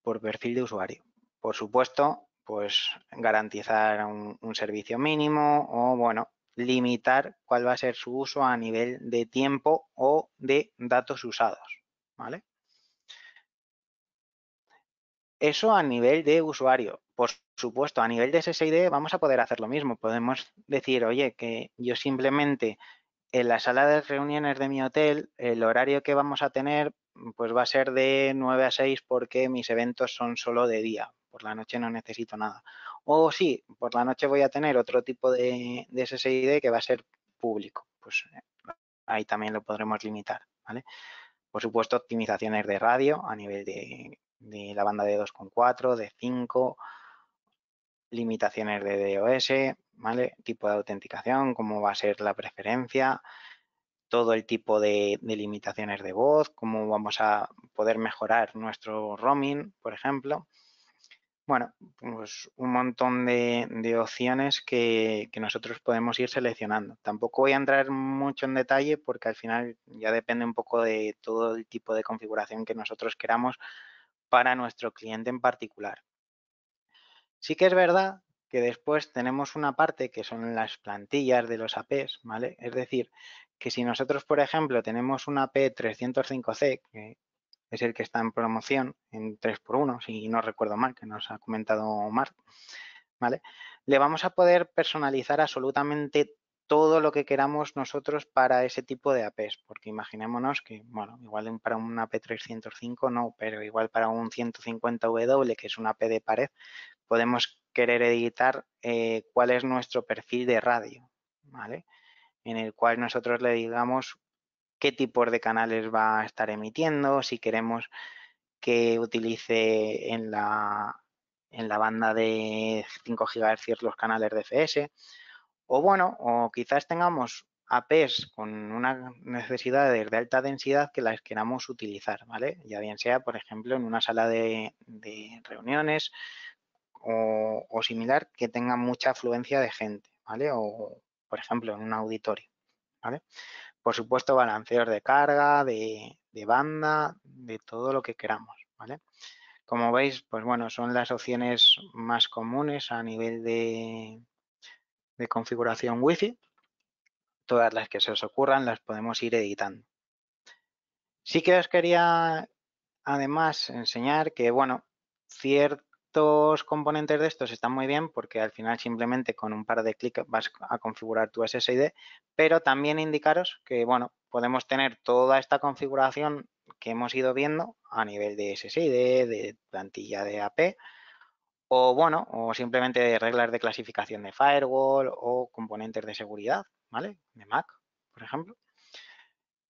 por perfil de usuario. Por supuesto, pues garantizar un servicio mínimo o, bueno, limitar cuál va a ser su uso a nivel de tiempo o de datos usados, ¿vale? Eso a nivel de usuario. Por supuesto, a nivel de SSID vamos a poder hacer lo mismo. Podemos decir, oye, que yo simplemente en la sala de reuniones de mi hotel, el horario que vamos a tener pues va a ser de 9 a 6 porque mis eventos son solo de día. Por la noche no necesito nada. O sí, por la noche voy a tener otro tipo de, de SSID que va a ser público. Pues eh, ahí también lo podremos limitar, ¿vale? Por supuesto, optimizaciones de radio a nivel de, de la banda de 2.4, de 5, limitaciones de DOS, ¿vale? Tipo de autenticación, cómo va a ser la preferencia, todo el tipo de, de, limitaciones de voz, cómo vamos a poder mejorar nuestro roaming, por ejemplo. Bueno, pues un montón de, opciones que, nosotros podemos ir seleccionando. Tampoco voy a entrar mucho en detalle porque al final ya depende un poco de todo el tipo de configuración que nosotros queramos para nuestro cliente en particular. Sí que es verdad que después tenemos una parte que son las plantillas de los APs, ¿vale? Es decir, que si nosotros, por ejemplo, tenemos un AP 305C, que es el que está en promoción en 3x1, si no recuerdo mal, que nos ha comentado Marc, ¿vale? Le vamos a poder personalizar absolutamente todo lo que queramos nosotros para ese tipo de APs, porque imaginémonos que, bueno, igual para un AP 305 no, pero igual para un 150W, que es un AP de pared, podemos querer editar eh, cuál es nuestro perfil de radio, ¿vale? En el cual nosotros le digamos qué tipos de canales va a estar emitiendo, si queremos que utilice en la, en la banda de 5 GHz los canales de FS, o bueno, o quizás tengamos APs con una necesidad de alta densidad que las queramos utilizar, ¿vale? Ya bien sea, por ejemplo, en una sala de, de reuniones o, o, similar que tenga mucha afluencia de gente, ¿vale? O, por ejemplo, en un auditorio, Por supuesto, balanceos de carga, de, banda, de todo lo que queramos. Como veis, pues bueno, son las opciones más comunes a nivel de, de configuración Wi-Fi. Todas las que se os ocurran las podemos ir editando. Sí que os quería además enseñar que, bueno, ciertos componentes de estos están muy bien porque al final simplemente con un par de clics vas a configurar tu SSID, pero también indicaros que, bueno, podemos tener toda esta configuración que hemos ido viendo a nivel de SSID, de plantilla de AP, o bueno, o simplemente reglas de clasificación de firewall o componentes de seguridad, ¿vale? De Mac, por ejemplo.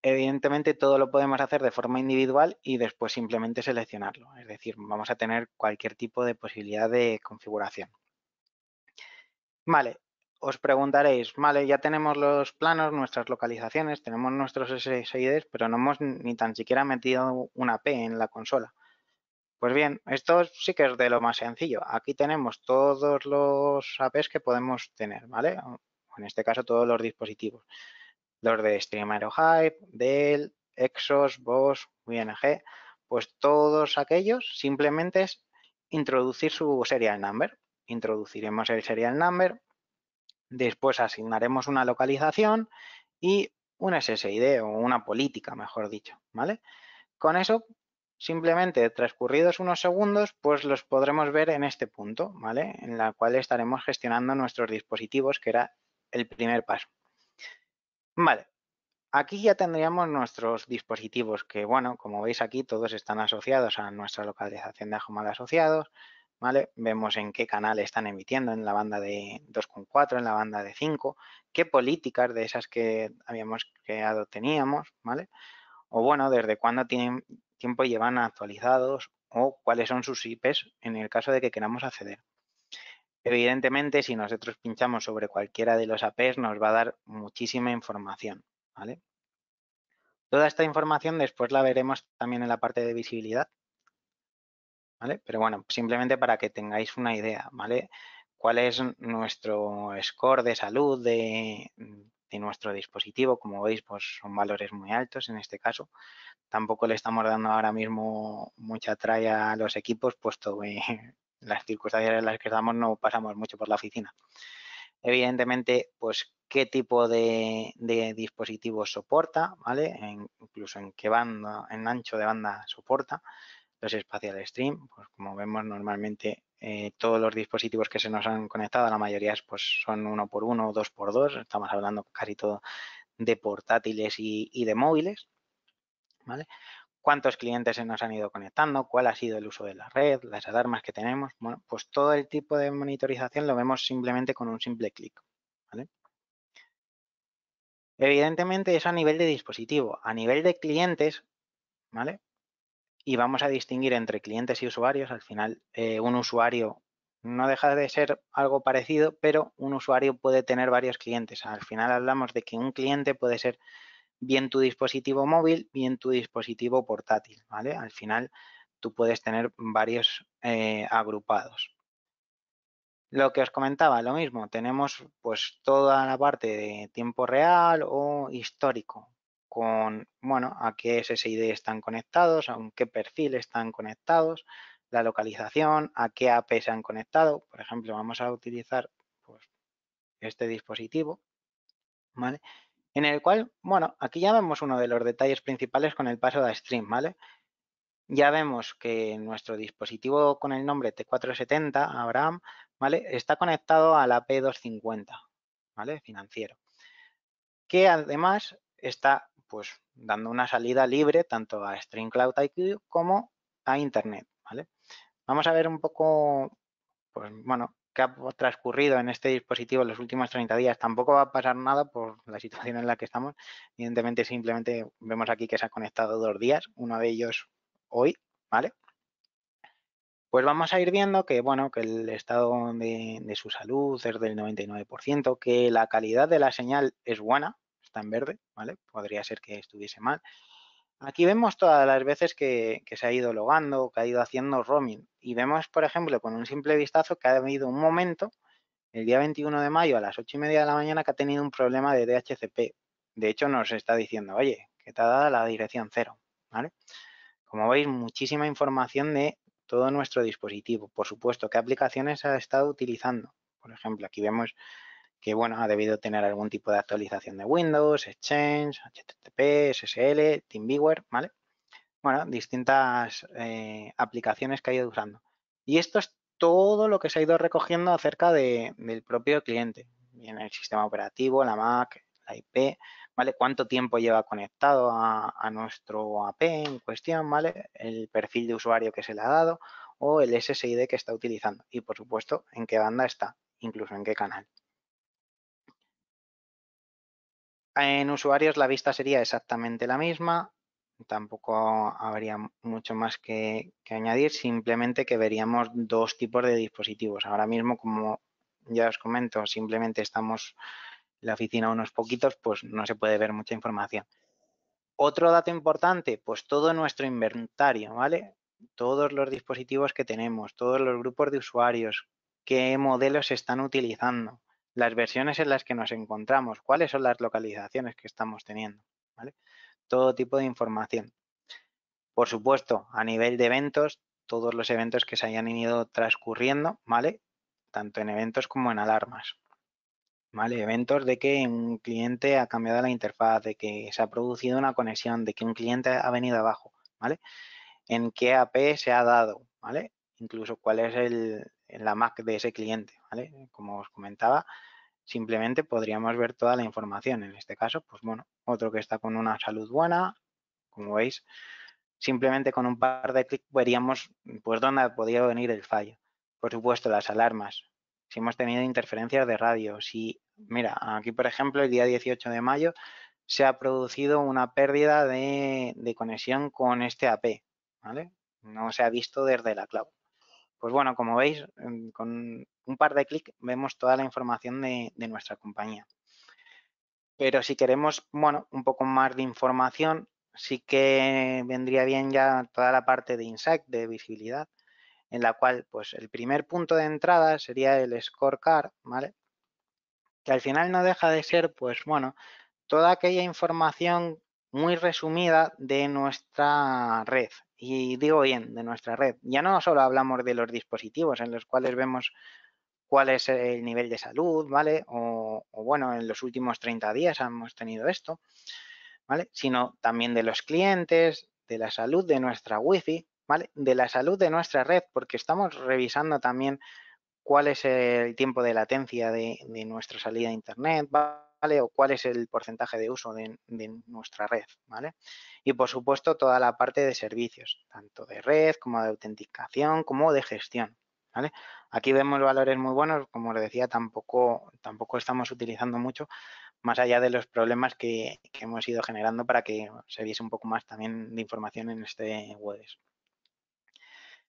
Evidentemente todo lo podemos hacer de forma individual y después simplemente seleccionarlo. Es decir, vamos a tener cualquier tipo de posibilidad de configuración. Vale, os preguntaréis, vale, ya tenemos los planos, nuestras localizaciones, tenemos nuestros SSIDs, pero no hemos ni tan siquiera metido una P en la consola. Pues bien, esto sí que es de lo más sencillo. Aquí tenemos todos los APs que podemos tener, ¿vale? En este caso, todos los dispositivos. Los de Stream Hype, Dell, Exos, Bosch, UNG, pues todos aquellos simplemente es introducir su serial number. Introduciremos el serial number, después asignaremos una localización y un SSID o una política, mejor dicho, ¿vale? Con eso Simplemente transcurridos unos segundos, pues los podremos ver en este punto, ¿vale? En la cual estaremos gestionando nuestros dispositivos, que era el primer paso. Vale, aquí ya tendríamos nuestros dispositivos, que bueno, como veis aquí, todos están asociados a nuestra localización de Ajomal asociados, ¿vale? Vemos en qué canal están emitiendo, en la banda de 2.4, en la banda de 5, qué políticas de esas que habíamos creado teníamos, ¿vale? o bueno, desde cuándo tienen tiempo llevan actualizados o cuáles son sus IPs en el caso de que queramos acceder. Evidentemente, si nosotros pinchamos sobre cualquiera de los APs, nos va a dar muchísima información. ¿vale? Toda esta información después la veremos también en la parte de visibilidad. ¿vale? Pero bueno, simplemente para que tengáis una idea, ¿vale? ¿Cuál es nuestro score de salud de, nuestro dispositivo? Como veis, pues son valores muy altos en este caso tampoco le estamos dando ahora mismo mucha tralla a los equipos, puesto que las circunstancias en las que estamos no pasamos mucho por la oficina. Evidentemente, pues qué tipo de, dispositivos soporta, ¿vale? incluso en qué banda, en ancho de banda soporta los espacial stream, pues como vemos normalmente eh, todos los dispositivos que se nos han conectado, la mayoría pues son uno por uno o dos por dos, estamos hablando casi todo de portátiles y de móviles. ¿Cuántos clientes se nos han ido conectando? ¿Cuál ha sido el uso de la red? ¿Las alarmas que tenemos? Bueno, pues todo el tipo de monitorización lo vemos simplemente con un simple clic, Evidentemente eso a nivel de dispositivo. A nivel de clientes, ¿vale? Y vamos a distinguir entre clientes y usuarios. Al final, eh, un usuario no deja de ser algo parecido, pero un usuario puede tener varios clientes. Al final hablamos de que un cliente puede ser bien tu dispositivo móvil, bien tu dispositivo portátil, ¿vale? Al final tú puedes tener varios eh, agrupados. Lo que os comentaba, lo mismo, tenemos pues toda la parte de tiempo real o histórico con, bueno, a qué SSID están conectados, a qué perfil están conectados, la localización, a qué AP se han conectado. Por ejemplo, vamos a utilizar pues, este dispositivo, ¿vale? En el cual, bueno, aquí ya vemos uno de los detalles principales con el paso de stream, ¿vale? Ya vemos que nuestro dispositivo con el nombre T470, Abraham, ¿vale? Está conectado a la P250, ¿vale? Financiero. Que además está, pues, dando una salida libre tanto a Stream Cloud IQ como a Internet, ¿vale? Vamos a ver un poco, pues, bueno, que ha transcurrido en este dispositivo en los últimos 30 días. Tampoco va a pasar nada por la situación en la que estamos. Evidentemente, simplemente vemos aquí que se ha conectado dos días, uno de ellos hoy, ¿vale? Pues vamos a ir viendo que, bueno, que el estado de, su salud es del 99%, que la calidad de la señal es buena, está en verde, ¿vale? Podría ser que estuviese mal. Aquí vemos todas las veces que, se ha ido logando, que ha ido haciendo roaming. Y vemos, por ejemplo, con un simple vistazo que ha habido un momento, el día 21 de mayo a las 8 y media de la mañana, que ha tenido un problema de DHCP. De hecho, nos está diciendo, oye, que te ha dado la dirección cero. ¿vale? Como veis, muchísima información de todo nuestro dispositivo. Por supuesto, qué aplicaciones ha estado utilizando. Por ejemplo, aquí vemos que bueno, ha debido tener algún tipo de actualización de Windows, Exchange, HTTP, SSL, TeamViewer, ¿vale? Bueno, distintas eh, aplicaciones que ha ido usando. Y esto es todo lo que se ha ido recogiendo acerca del propio cliente. Bien, el sistema operativo, la Mac, la IP, ¿vale? Cuánto tiempo lleva conectado a, a nuestro AP en cuestión, ¿vale? El perfil de usuario que se le ha dado o el SSID que está utilizando. Y, por supuesto, en qué banda está, incluso en qué canal. En usuarios la vista sería exactamente la misma, tampoco habría mucho más que, añadir, simplemente que veríamos dos tipos de dispositivos. Ahora mismo, como ya os comento, simplemente estamos en la oficina unos poquitos, pues no se puede ver mucha información. Otro dato importante, pues todo nuestro inventario, ¿vale? Todos los dispositivos que tenemos, todos los grupos de usuarios, qué modelos se están utilizando, las versiones en las que nos encontramos, cuáles son las localizaciones que estamos teniendo, ¿vale? Todo tipo de información. Por supuesto, a nivel de eventos, todos los eventos que se hayan ido transcurriendo, ¿vale? Tanto en eventos como en alarmas. ¿Vale? Eventos de que un cliente ha cambiado la interfaz, de que se ha producido una conexión, de que un cliente ha venido abajo, ¿vale? En qué AP se ha dado, ¿vale? Incluso cuál es el, la MAC de ese cliente, ¿vale? Como os comentaba, simplemente podríamos ver toda la información. En este caso, pues bueno, otro que está con una salud buena, como veis, simplemente con un par de clics veríamos pues dónde podría venir el fallo. Por supuesto, las alarmas. Si hemos tenido interferencias de radio, si, mira, aquí por ejemplo, el día 18 de mayo se ha producido una pérdida de, de conexión con este AP, ¿vale? No se ha visto desde la cloud. Pues bueno, como veis, con un par de clics vemos toda la información de, nuestra compañía. Pero si queremos, bueno, un poco más de información, sí que vendría bien ya toda la parte de insight, de visibilidad, en la cual, pues, el primer punto de entrada sería el scorecard, ¿vale? Que al final no deja de ser, pues, bueno, toda aquella información muy resumida de nuestra red. Y digo bien, de nuestra red. Ya no solo hablamos de los dispositivos en los cuales vemos cuál es el nivel de salud, ¿vale? O, bueno, en los últimos 30 días hemos tenido esto, ¿vale? Sino también de los clientes, de la salud de nuestra wifi, ¿vale? De la salud de nuestra red, porque estamos revisando también cuál es el tiempo de latencia de, de nuestra salida a internet, ¿vale? O cuál es el porcentaje de uso de, nuestra red, ¿vale? Y por supuesto toda la parte de servicios, tanto de red como de autenticación como de gestión, ¿vale? Aquí vemos valores muy buenos, como les decía, tampoco, tampoco estamos utilizando mucho, más allá de los problemas que, hemos ido generando para que se viese un poco más también de información en este WebEx.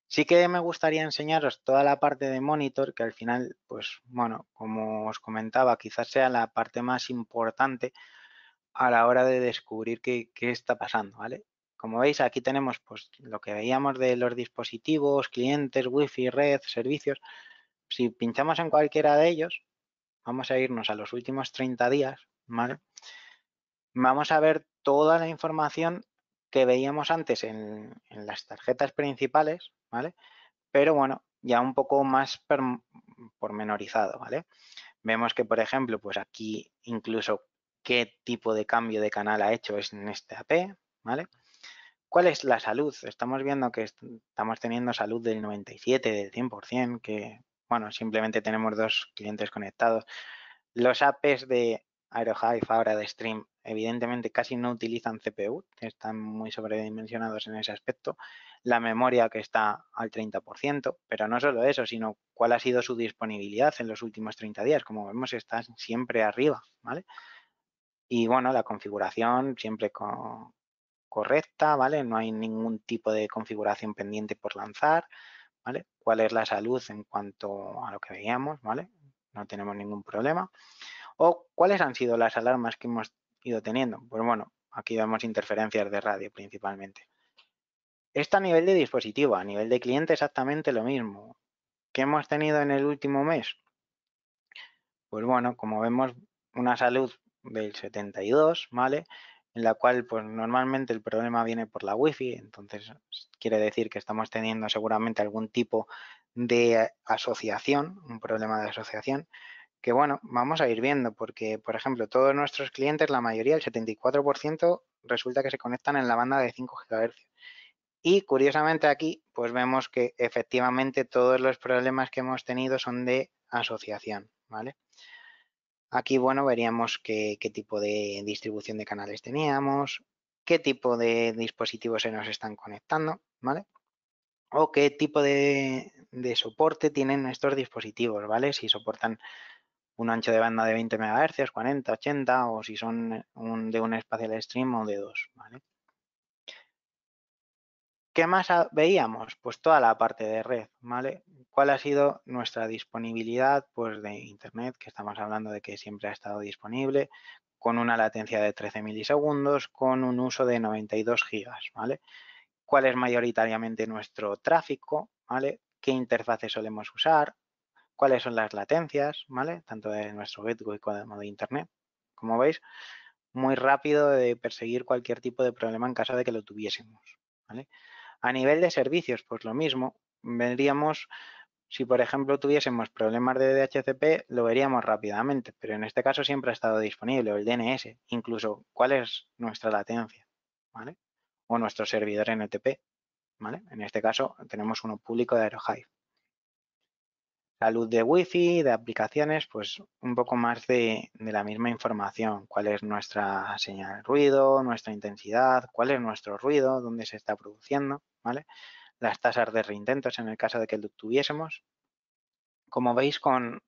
Sí que me gustaría enseñaros toda la parte de monitor, que al final, pues bueno, como os comentaba, quizás sea la parte más importante a la hora de descubrir qué, está pasando, ¿vale? Como veis, aquí tenemos pues lo que veíamos de los dispositivos, clientes, wifi, red, servicios. Si pinchamos en cualquiera de ellos, vamos a irnos a los últimos 30 días, ¿vale? Vamos a ver toda la información que veíamos antes en, las tarjetas principales, ¿vale? Pero bueno, ya un poco más pormenorizado, ¿vale? Vemos que, por ejemplo, pues aquí incluso qué tipo de cambio de canal ha hecho es en este AP, ¿vale? ¿Cuál es la salud? Estamos viendo que estamos teniendo salud del 97, del 100%, que, bueno, simplemente tenemos dos clientes conectados. Los APs de AeroHive ahora de Stream evidentemente casi no utilizan CPU, están muy sobredimensionados en ese aspecto. La memoria que está al 30%, pero no solo eso, sino cuál ha sido su disponibilidad en los últimos 30 días. Como vemos, está siempre arriba, ¿vale? Y bueno, la configuración siempre correcta, ¿vale? No hay ningún tipo de configuración pendiente por lanzar, ¿vale? ¿Cuál es la salud en cuanto a lo que veíamos, ¿vale? No tenemos ningún problema. O cuáles han sido las alarmas que hemos ido teniendo. Pues bueno, aquí vemos interferencias de radio principalmente. Esto a nivel de dispositivo, a nivel de cliente exactamente lo mismo. ¿Qué hemos tenido en el último mes? Pues bueno, como vemos, una salud del 72, ¿vale? En la cual, pues normalmente el problema viene por la wifi, entonces quiere decir que estamos teniendo seguramente algún tipo de asociación, un problema de asociación que bueno, vamos a ir viendo porque, por ejemplo, todos nuestros clientes, la mayoría, el 74%, resulta que se conectan en la banda de 5 GHz. Y curiosamente aquí, pues vemos que efectivamente todos los problemas que hemos tenido son de asociación, ¿vale? Aquí, bueno, veríamos qué, tipo de distribución de canales teníamos, qué tipo de dispositivos se nos están conectando, ¿vale? O qué tipo de, de soporte tienen estos dispositivos, ¿vale? Si soportan un ancho de banda de 20 MHz, 40, 80 o si son de un espacial stream o de dos, ¿vale? ¿Qué más veíamos? Pues toda la parte de red, ¿vale? ¿Cuál ha sido nuestra disponibilidad pues, de Internet? Que estamos hablando de que siempre ha estado disponible, con una latencia de 13 milisegundos, con un uso de 92 gigas, ¿vale? ¿Cuál es mayoritariamente nuestro tráfico, ¿vale? ¿Qué interfaces solemos usar? Cuáles son las latencias, ¿vale? Tanto de nuestro gateway como de Internet. Como veis, muy rápido de perseguir cualquier tipo de problema en caso de que lo tuviésemos, ¿vale? A nivel de servicios, pues lo mismo. Veríamos, si por ejemplo tuviésemos problemas de DHCP, lo veríamos rápidamente, pero en este caso siempre ha estado disponible, el DNS, incluso cuál es nuestra latencia, ¿vale? O nuestro servidor NTP, ¿vale? En este caso tenemos uno público de AeroHive. Salud de Wi-Fi, de aplicaciones, pues un poco más de, la misma información. ¿Cuál es nuestra señal de ruido, nuestra intensidad, cuál es nuestro ruido, dónde se está produciendo, ¿vale? Las tasas de reintentos en el caso de que lo tuviésemos. Como veis, con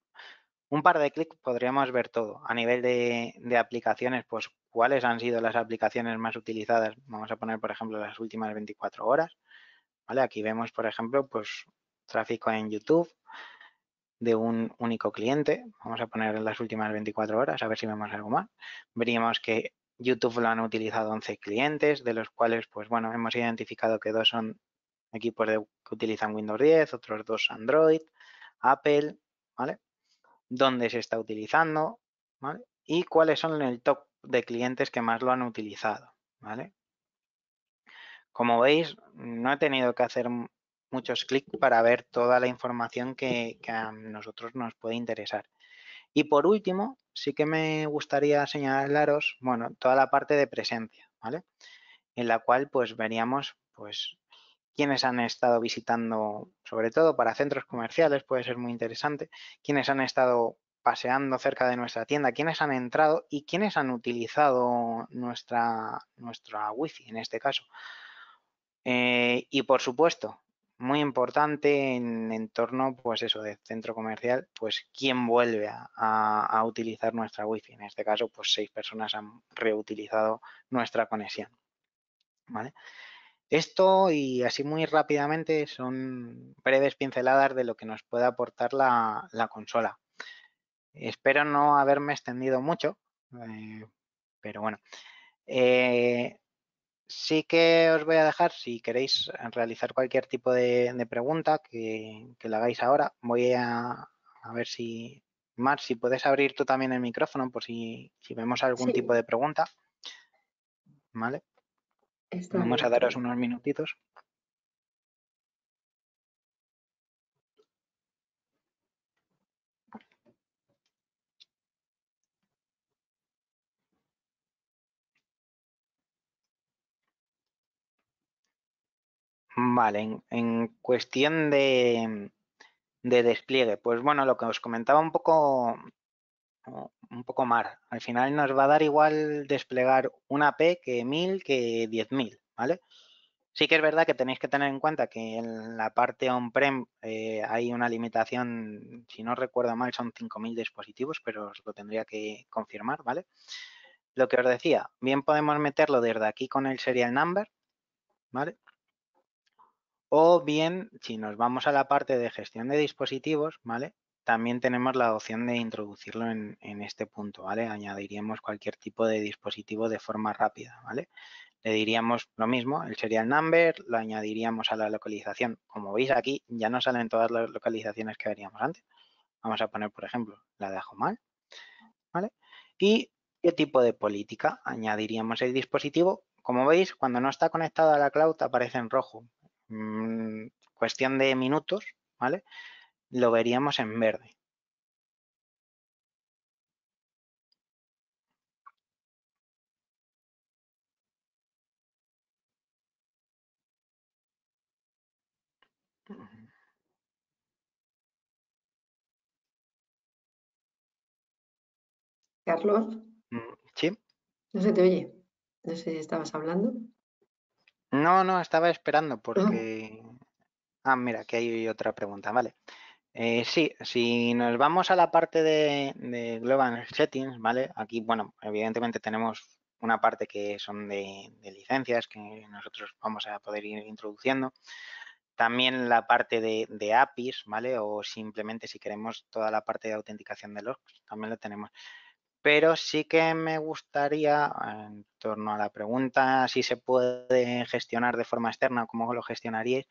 un par de clics podríamos ver todo. A nivel de, aplicaciones, pues cuáles han sido las aplicaciones más utilizadas. Vamos a poner, por ejemplo, las últimas 24 horas. ¿vale? Aquí vemos, por ejemplo, pues tráfico en YouTube de un único cliente. Vamos a poner las últimas 24 horas, a ver si vemos algo más. Veríamos que YouTube lo han utilizado 11 clientes, de los cuales, pues bueno, hemos identificado que dos son equipos que utilizan Windows 10, otros dos Android, Apple, ¿vale? Dónde se está utilizando, ¿vale? Y cuáles son el top de clientes que más lo han utilizado, ¿vale? Como veis, no he tenido que hacer muchos clics para ver toda la información que, a nosotros nos puede interesar. Y por último, sí que me gustaría señalaros, bueno, toda la parte de presencia, ¿vale? En la cual pues veríamos pues quiénes han estado visitando, sobre todo para centros comerciales, puede ser muy interesante, quiénes han estado paseando cerca de nuestra tienda, quiénes han entrado y quiénes han utilizado nuestra, nuestra wifi en este caso. Eh, y por supuesto, muy importante en entorno, pues eso, de centro comercial, pues quién vuelve a, utilizar nuestra wifi. En este caso, pues seis personas han reutilizado nuestra conexión. ¿Vale? Esto y así muy rápidamente son breves pinceladas de lo que nos puede aportar la, consola. Espero no haberme extendido mucho, eh, pero bueno. Eh, Sí que os voy a dejar, si queréis realizar cualquier tipo de, pregunta que, que, la hagáis ahora, voy a, ver si, Mar, si puedes abrir tú también el micrófono por si, vemos algún tipo de pregunta. ¿Vale? Vamos a daros unos minutitos. Vale, en, cuestión de, despliegue, pues bueno, lo que os comentaba un poco, un poco mar. Al final nos va a dar igual desplegar una P que 1000 que 10.000, ¿vale? Sí que es verdad que tenéis que tener en cuenta que en la parte on-prem eh, hay una limitación, si no recuerdo mal, son 5.000 dispositivos, pero os lo tendría que confirmar, ¿vale? Lo que os decía, bien podemos meterlo desde aquí con el serial number, ¿vale? O bien, si nos vamos a la parte de gestión de dispositivos, ¿vale? También tenemos la opción de introducirlo en, este punto, ¿vale? Añadiríamos cualquier tipo de dispositivo de forma rápida, ¿vale? Le diríamos lo mismo, el serial number, lo añadiríamos a la localización. Como veis aquí, ya no salen todas las localizaciones que veríamos antes. Vamos a poner, por ejemplo, la de mal, ¿vale? Y qué tipo de política añadiríamos el dispositivo. Como veis, cuando no está conectado a la cloud aparece en rojo. Mm, cuestión de minutos, ¿vale? Lo veríamos en verde. Carlos. Mm, sí. No se te oye. No sé si estabas hablando. No, no, estaba esperando porque... Ah, mira, que hay otra pregunta, vale. Eh, sí, si nos vamos a la parte de, Global Settings, ¿vale? Aquí, bueno, evidentemente tenemos una parte que son de, licencias que nosotros vamos a poder ir introduciendo. También la parte de, de, APIs, ¿vale? O simplemente si queremos toda la parte de autenticación de logs, también lo tenemos pero sí que me gustaría, en torno a la pregunta si se puede gestionar de forma externa, cómo lo gestionaríais,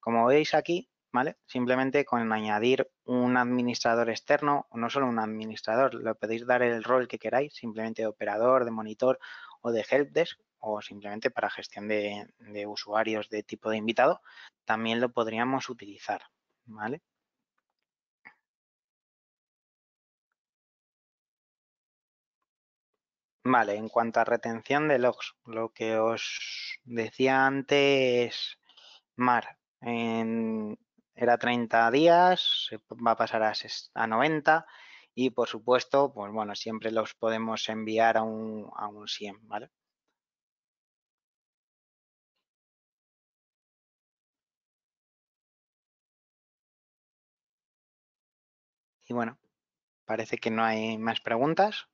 como veis aquí, ¿vale? Simplemente con añadir un administrador externo, no solo un administrador, le podéis dar el rol que queráis, simplemente de operador, de monitor o de helpdesk, o simplemente para gestión de, de usuarios de tipo de invitado, también lo podríamos utilizar, ¿vale? Vale, en cuanto a retención de logs, lo que os decía antes, Mar, era 30 días, va a pasar a, a 90 y por supuesto, pues bueno, siempre los podemos enviar a un, a un 100, ¿vale? Y bueno, parece que no hay más preguntas.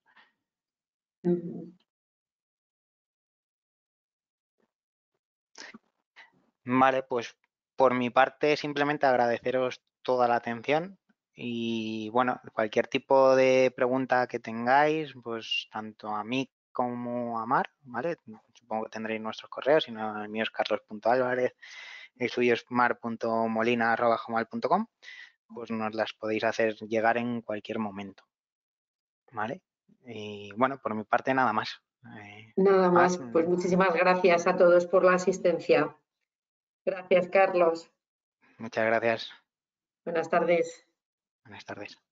Vale, pues por mi parte simplemente agradeceros toda la atención y bueno, cualquier tipo de pregunta que tengáis, pues tanto a mí como a Mar, ¿vale? Supongo que tendréis nuestros correos, si no, el mío es carlos.álvarez, el suyo es mar.molina.com, pues nos las podéis hacer llegar en cualquier momento, ¿vale? Y bueno, por mi parte nada más. Eh, Nada más, pues muchísimas gracias a todos por la asistencia. Gracias, Carlos. Muchas gracias. Buenas tardes. Buenas tardes.